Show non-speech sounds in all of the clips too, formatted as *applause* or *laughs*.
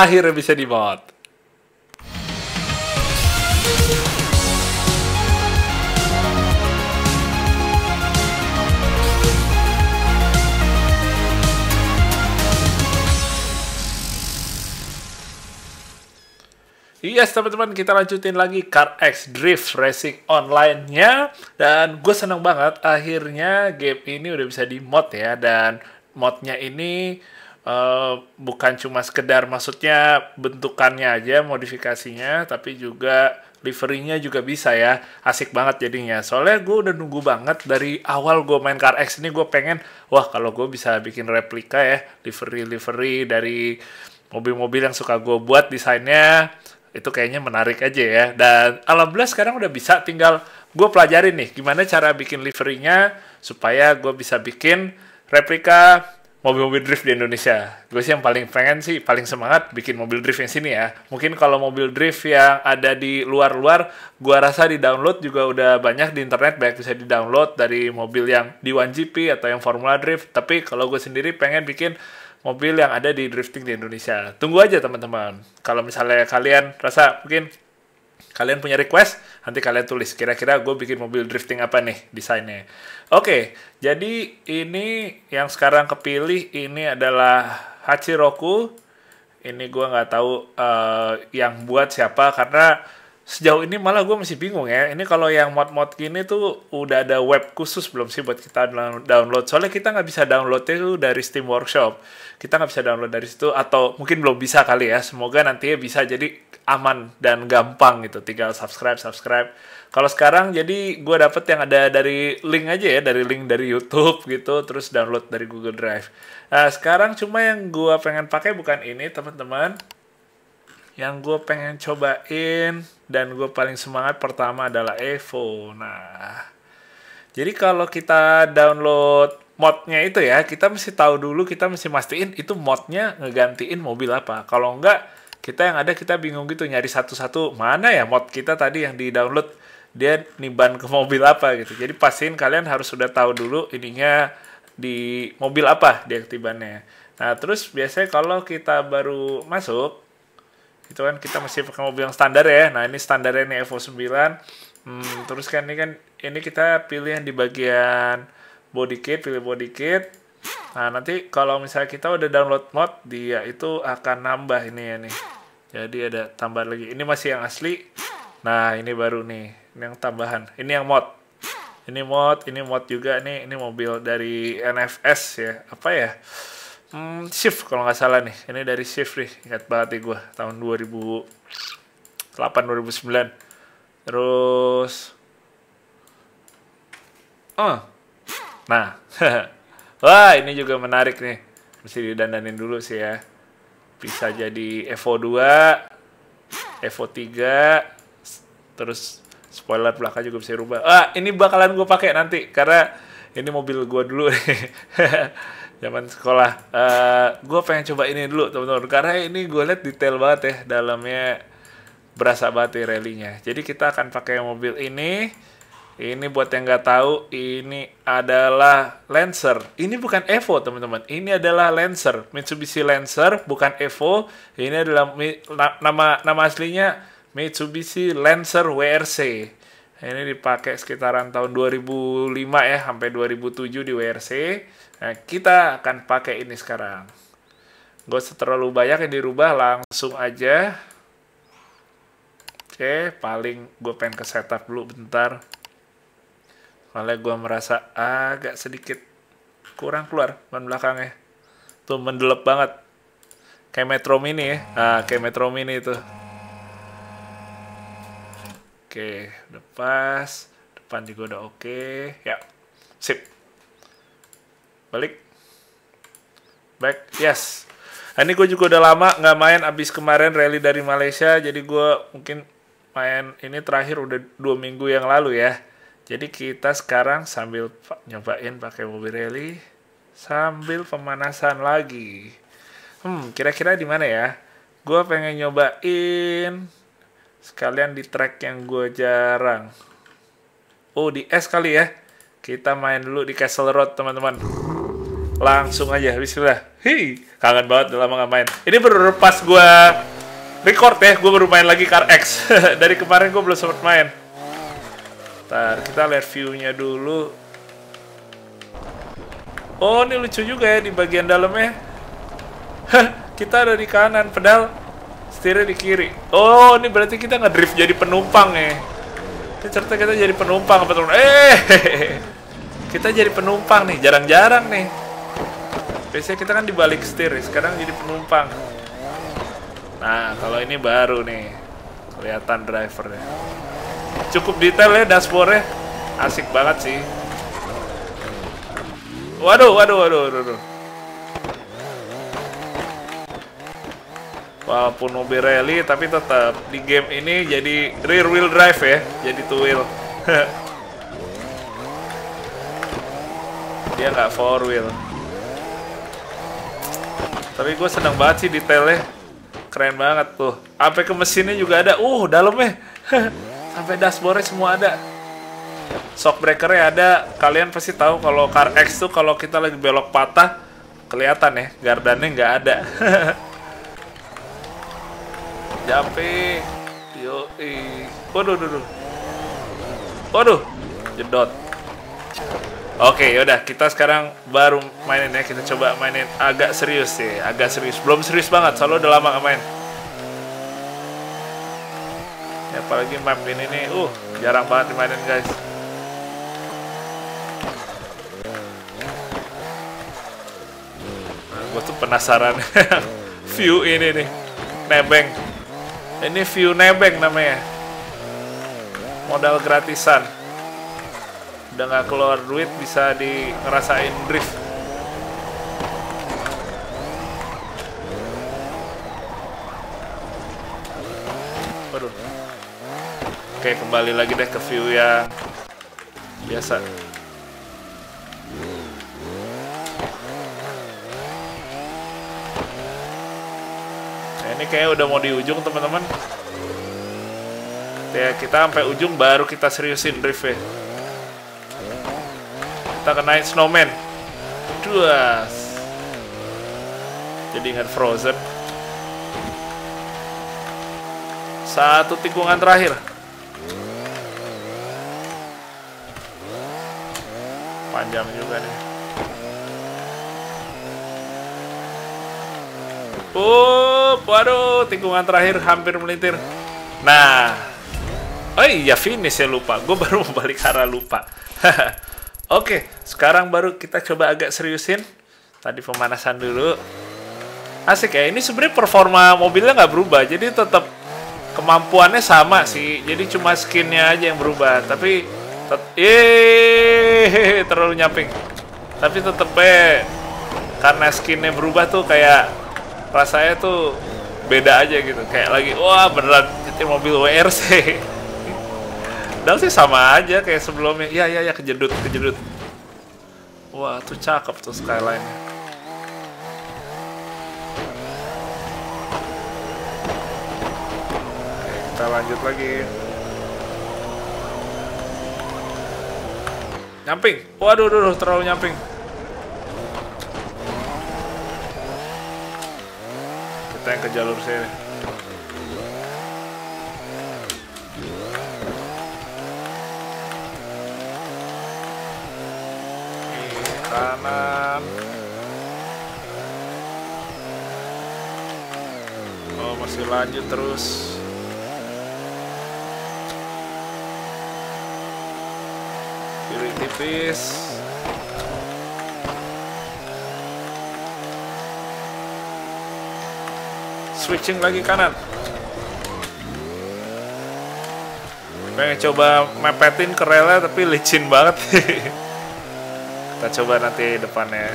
akhirnya bisa dimod. Yes teman-teman kita lanjutin lagi Car X Drift Racing online-nya dan gue seneng banget akhirnya game ini udah bisa di mod ya dan modnya ini uh, bukan cuma sekedar maksudnya bentukannya aja modifikasinya tapi juga liverynya juga bisa ya. Asik banget jadinya. Soalnya gue udah nunggu banget dari awal gue main Car X ini gue pengen wah kalau gue bisa bikin replika ya livery livery dari mobil-mobil yang suka gue buat desainnya itu kayaknya menarik aja ya. Dan alhamdulillah sekarang udah bisa tinggal gue pelajarin nih gimana cara bikin liverynya supaya gue bisa bikin replika mobil-mobil drift di Indonesia gue sih yang paling pengen sih paling semangat bikin mobil drift yang sini ya mungkin kalau mobil drift yang ada di luar-luar gue rasa di download juga udah banyak di internet banyak bisa di download dari mobil yang di 1GP atau yang Formula Drift tapi kalau gue sendiri pengen bikin mobil yang ada di drifting di Indonesia. Tunggu aja teman-teman. Kalau misalnya kalian rasa mungkin kalian punya request, nanti kalian tulis kira-kira gue bikin mobil drifting apa nih desainnya. Oke, jadi ini yang sekarang kepilih ini adalah Hachiroku. Ini gue nggak tahu uh, yang buat siapa karena sejauh ini malah gue masih bingung ya. Ini kalau yang mod-mod gini tuh udah ada web khusus belum sih buat kita download? Soalnya kita nggak bisa downloadnya tuh dari Steam Workshop. Kita nggak bisa download dari situ atau mungkin belum bisa kali ya. Semoga nantinya bisa jadi aman dan gampang gitu. Tinggal subscribe, subscribe. Kalau sekarang jadi gue dapet yang ada dari link aja ya, dari link dari YouTube gitu, terus download dari Google Drive. Nah sekarang cuma yang gue pengen pakai bukan ini teman-teman yang gue pengen cobain dan gue paling semangat pertama adalah Evo. Nah, jadi kalau kita download modnya itu ya, kita mesti tahu dulu, kita mesti mastiin itu modnya ngegantiin mobil apa. Kalau enggak, kita yang ada kita bingung gitu nyari satu-satu mana ya mod kita tadi yang di download dia niban ke mobil apa gitu. Jadi pastiin kalian harus sudah tahu dulu ininya di mobil apa deaktibannya. Nah, terus biasanya kalau kita baru masuk, itu kan kita masih pakai mobil yang standar ya. Nah ini standarnya ini Evo 9 hmm, terus kan ini kan ini kita pilih yang di bagian body kit pilih body kit. Nah nanti kalau misalnya kita udah download mod dia itu akan nambah ini ya nih. Jadi ada tambah lagi. Ini masih yang asli. Nah ini baru nih. Ini yang tambahan. Ini yang mod. Ini mod ini mod juga nih. Ini mobil dari NFS ya. Apa ya hmm, shift kalau nggak salah nih. Ini dari shift nih ingat banget nih gue tahun 2008 2009 terus oh nah *laughs* wah ini juga menarik nih. Mesti didandanin dulu sih ya. Bisa jadi Evo 2 Evo 3 terus spoiler belakang juga bisa rubah ah ini bakalan gue pakai nanti karena ini mobil gue dulu *laughs* zaman sekolah. Uh, eh, gue pengen coba ini dulu teman-teman karena ini gue lihat detail banget ya dalamnya berasa banget ya rally-nya. Jadi kita akan pakai mobil ini. Ini buat yang nggak tahu, ini adalah Lancer. Ini bukan Evo teman-teman. Ini adalah Lancer, Mitsubishi Lancer, bukan Evo. Ini adalah nama nama aslinya Mitsubishi Lancer WRC. Ini dipakai sekitaran tahun 2005 ya sampai 2007 di WRC. Nah, kita akan pakai ini sekarang. Gak usah terlalu banyak yang dirubah, langsung aja. Oke, paling gue pengen ke setup dulu bentar. Soalnya gue merasa agak sedikit kurang keluar ban belakangnya. Tuh mendelep banget. Kayak Metro Mini ya. Nah, kayak Metro Mini itu. Oke, udah pas. Depan juga udah oke. Ya, sip balik. Back. Yes. Nah, ini gue juga udah lama nggak main. Abis kemarin rally dari Malaysia jadi gue mungkin main ini terakhir udah dua minggu yang lalu ya. Jadi kita sekarang sambil nyobain pakai mobil rally sambil pemanasan lagi. Hmm kira-kira di mana ya? Gue pengen nyobain sekalian di track yang gue jarang. Oh di S kali ya. Kita main dulu di Castle Road teman-teman Langsung aja, bismillah. Hei, kangen banget udah lama gak main. Ini baru pas gue record ya, gue baru main lagi Car X. *laughs* Dari kemarin gue belum sempat main. Ntar, kita lihat view-nya dulu. Oh, ini lucu juga ya di bagian dalamnya. *laughs* kita ada di kanan, pedal setirnya di kiri. Oh, ini berarti kita ngedrift jadi penumpang ya. Ini cerita kita jadi penumpang apa? Eh, *laughs* kita jadi penumpang nih, jarang-jarang nih. Biasanya kita kan dibalik setir, sekarang jadi penumpang. Nah, kalau ini baru nih, kelihatan drivernya. Cukup detail ya dashboardnya, asik banget sih. Waduh, waduh, waduh, waduh. waduh. Walaupun mobil rally, tapi tetap di game ini jadi rear wheel drive ya, jadi two wheel. *laughs* Dia nggak four wheel. Tapi gue seneng banget sih detailnya, keren banget tuh. Sampai ke mesinnya juga ada, uh dalamnya, *laughs* sampai dashboardnya semua ada. Shock breakernya ada. Kalian pasti tahu kalau Car X tuh kalau kita lagi belok patah, kelihatan ya, gardannya nggak ada. *laughs* Jampi. Yo, Waduh, waduh, waduh. Jedot. Oke, yaudah kita sekarang baru mainin ya. Kita coba mainin agak serius sih, agak serius. Belum serius banget, soalnya udah lama gak main. Ya, apalagi map ini nih, uh, jarang banget dimainin guys. Nah, gue tuh penasaran *laughs* view ini nih, nebeng. Ini view nebeng namanya. Modal gratisan. Udah nggak keluar duit bisa di ngerasain drift. Waduh. Oke, kembali lagi deh ke view yang biasa. ini kayak udah mau di ujung teman-teman ya kita sampai ujung baru kita seriusin drift ya kita kenain snowman dua jadi ingat frozen satu tikungan terakhir panjang juga nih Oh, waduh, tikungan terakhir hampir melintir. Nah, oh iya finish ya lupa. Gue baru mau balik arah lupa. *laughs* Oke, sekarang baru kita coba agak seriusin. Tadi pemanasan dulu. Asik ya. Ini sebenarnya performa mobilnya nggak berubah, jadi tetap kemampuannya sama sih. Jadi cuma skinnya aja yang berubah. Tapi, eh *laughs* terlalu nyamping. Tapi tetep eh karena skinnya berubah tuh kayak rasanya tuh beda aja gitu kayak lagi wah beneran nyetir mobil WRC *laughs* dan sih sama aja kayak sebelumnya. Iya iya ya kejedut kejedut. Wah tuh cakep tuh skyline Oke, kita lanjut lagi. Nyamping. Waduh waduh terlalu nyamping. Kita yang ke jalur sini kanan oh masih lanjut terus. Kiri tipis. Switching lagi kanan. Pengen coba mepetin ke relnya tapi licin banget *laughs* kita coba nanti depannya.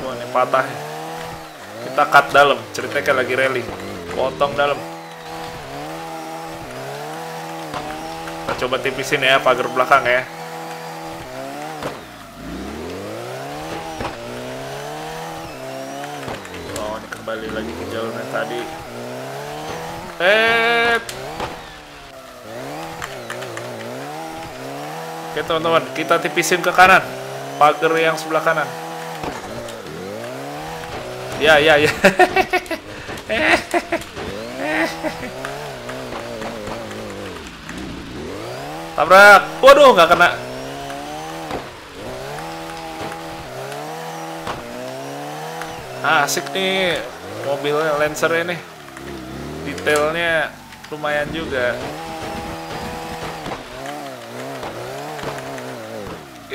Wah ini patah. Kita cut dalam. Ceritanya kayak lagi rally potong dalam. Kita coba tipisin ya pagar belakang ya. Kembali lagi ke jalurnya tadi. Eh Oke teman-teman, kita tipisin ke kanan. Pagar yang sebelah kanan. Ya, ya, ya. *laughs* Tabrak. Waduh, nggak kena. Ah, asik nih mobilnya Lancer ini. Detailnya lumayan juga.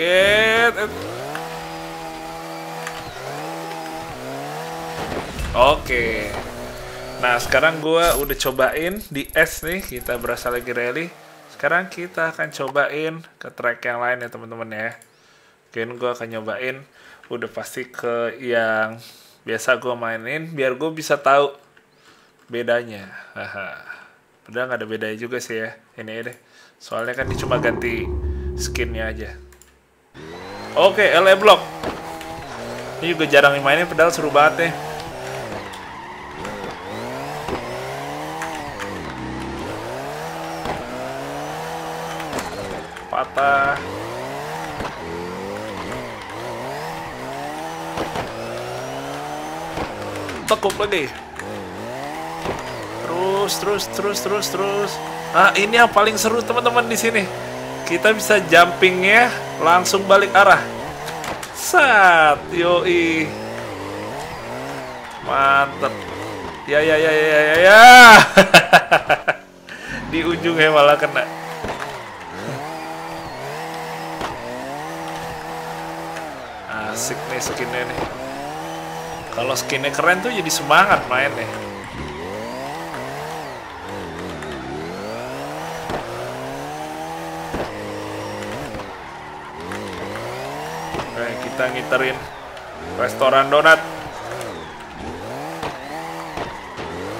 It, it. Oke. Nah, sekarang gua udah cobain di S nih, kita berasa lagi rally. Sekarang kita akan cobain ke track yang lain ya, teman-teman ya. Mungkin gua akan nyobain udah pasti ke yang biasa gua mainin biar gue bisa tahu bedanya. Haha. Padahal nggak ada bedanya juga sih ya. Ini deh. Soalnya kan dia cuma ganti skinnya aja. Oke, LA Block. Ini juga jarang dimainin, padahal seru banget nih. Patah. Tekuk lagi. Terus, terus, terus, terus, terus. Nah, ini yang paling seru teman-teman di sini. Kita bisa jumpingnya langsung balik arah. Sat, yoi. Mantep. Ya, ya, ya, ya, ya, ya. *laughs* di ujungnya malah kena. Asik nih skinnya nih. Kalau skinnya keren tuh jadi semangat main kita ngiterin restoran donat.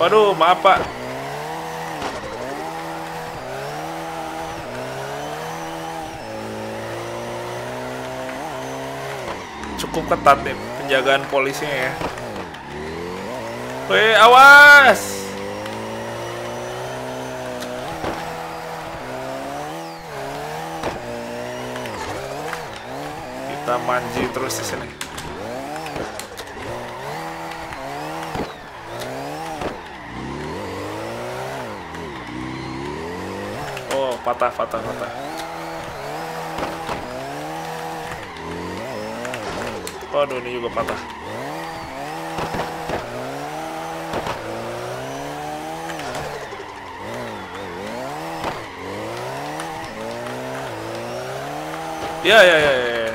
Waduh, maaf pak. Cukup ketat nih penjagaan polisinya ya. Weh, awas! Kita manji terus di sini. Oh, patah, patah, patah. Waduh, ini juga patah. Ya, ya, ya, ya. ya.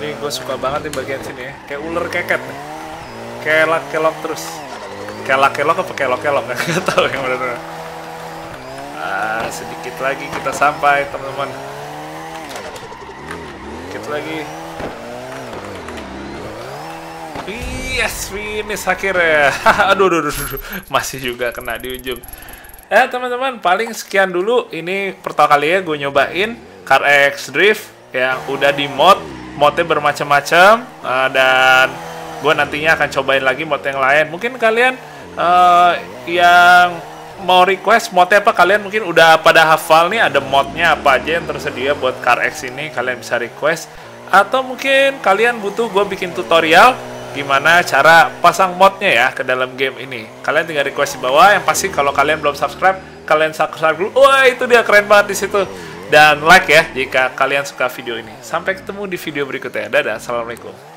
Ini gue suka banget di bagian sini ya. Kayak ular keket nih. Kelak-kelok terus. Kelak-kelok apa kelok-kelok? *laughs* Gak tau yang benar Ah, sedikit lagi kita sampai, teman-teman. Sedikit lagi. Yes, finish akhirnya. *laughs* aduh, aduh, aduh, aduh, masih juga kena di ujung. Eh, teman-teman, paling sekian dulu. Ini pertama kali ya gue nyobain Car X Drift yang udah di mod. Modnya bermacam-macam uh, dan gue nantinya akan cobain lagi mod yang lain. Mungkin kalian uh, yang mau request modnya apa kalian mungkin udah pada hafal nih ada modnya apa aja yang tersedia buat Car X ini kalian bisa request. Atau mungkin kalian butuh gue bikin tutorial gimana cara pasang modnya ya ke dalam game ini. Kalian tinggal request di bawah. Yang pasti kalau kalian belum subscribe kalian subscribe dulu. Wah itu dia keren banget di situ dan like ya jika kalian suka video ini. Sampai ketemu di video berikutnya. Dadah assalamualaikum